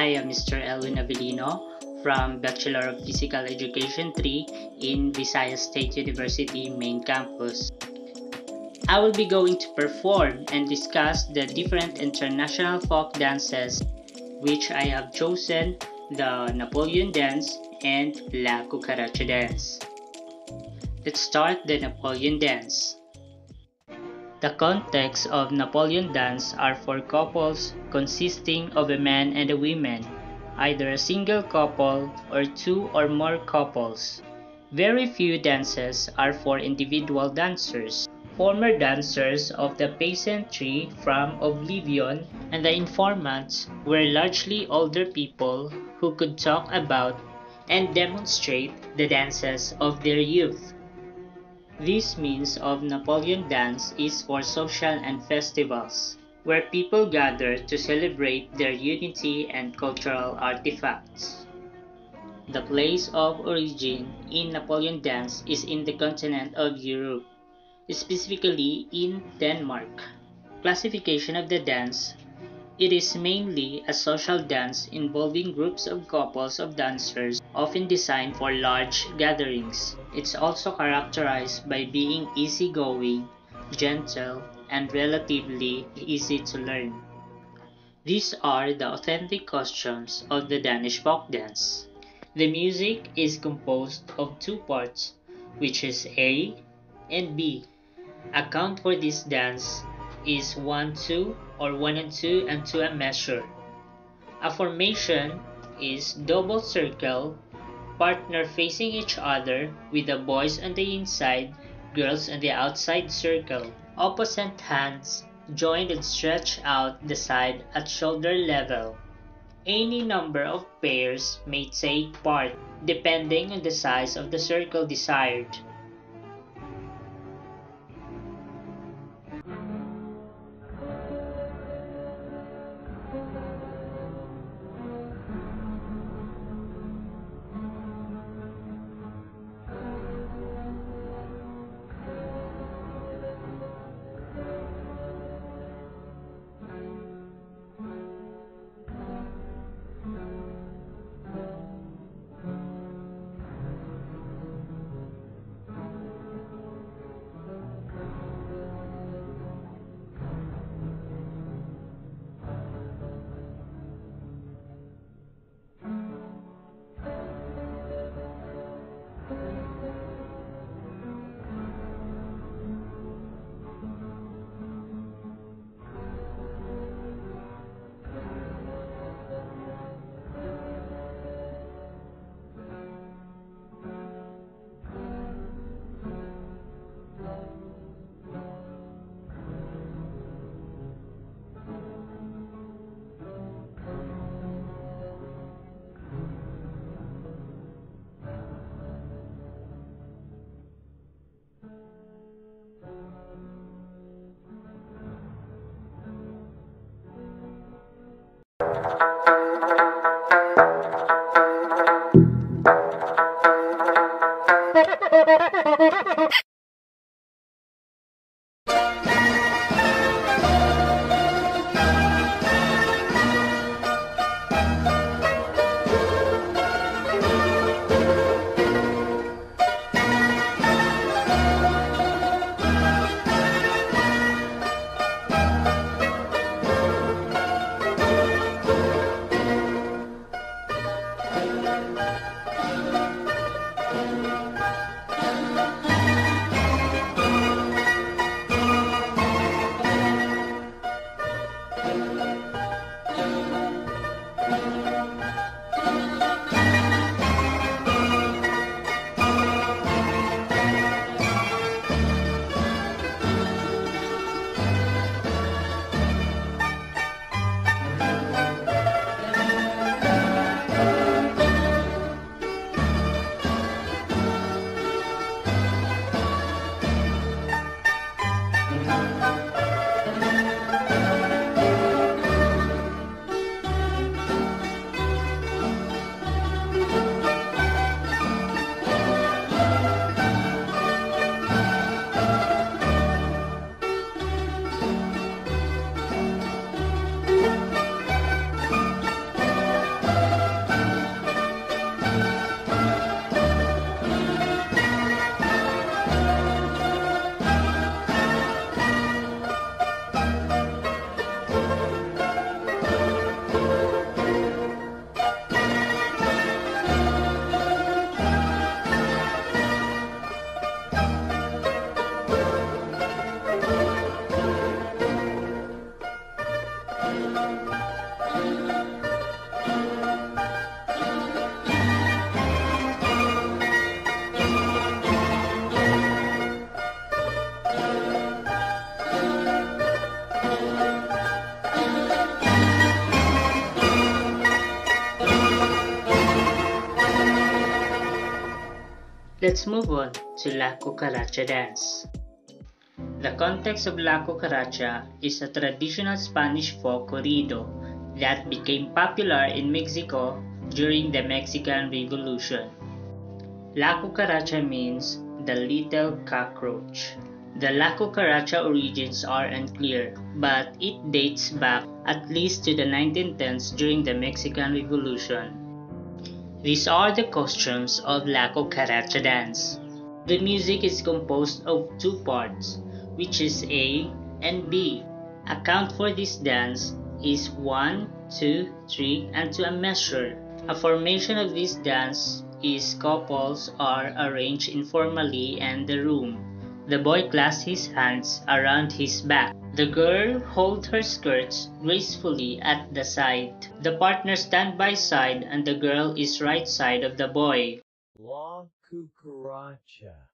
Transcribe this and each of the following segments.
I am Mr. Elwin Avelino from Bachelor of Physical Education 3 in Visayas State University main campus. I will be going to perform and discuss the different international folk dances which I have chosen the Napoleon dance and La Cucaracha dance. Let's start the Napoleon dance. The context of Napoleon dance are for couples consisting of a man and a woman, either a single couple or two or more couples. Very few dances are for individual dancers. Former dancers of the peasantry from Oblivion and the informants were largely older people who could talk about and demonstrate the dances of their youth. This means of Napoleon dance is for social and festivals, where people gather to celebrate their unity and cultural artifacts. The place of origin in Napoleon dance is in the continent of Europe, specifically in Denmark. Classification of the dance it is mainly a social dance involving groups of couples of dancers, often designed for large gatherings. It's also characterized by being easygoing, gentle, and relatively easy to learn. These are the authentic costumes of the Danish folk dance. The music is composed of two parts, which is A and B. Account for this dance is 1 2 or 1 and 2 and 2 a measure. A formation is double circle, partner facing each other with the boys on the inside, girls on the outside circle. Opposite hands joined and stretch out the side at shoulder level. Any number of pairs may take part depending on the size of the circle desired. Let's move on to La Cucaracha dance. The context of La Cucaracha is a traditional Spanish folk corrido that became popular in Mexico during the Mexican Revolution. La Cucaracha means the little cockroach. The La Cucaracha origins are unclear, but it dates back at least to the 1910s during the Mexican Revolution. These are the costumes of La Cucaracha dance. The music is composed of two parts, which is A and B. Account for this dance is 1, 2, 3, and to a measure. A formation of this dance is couples are arranged informally in the room. The boy clasps his hands around his back. The girl holds her skirts gracefully at the side. The partner stand by side and the girl is right side of the boy. La cucaracha.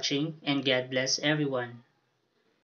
Watching and God bless everyone.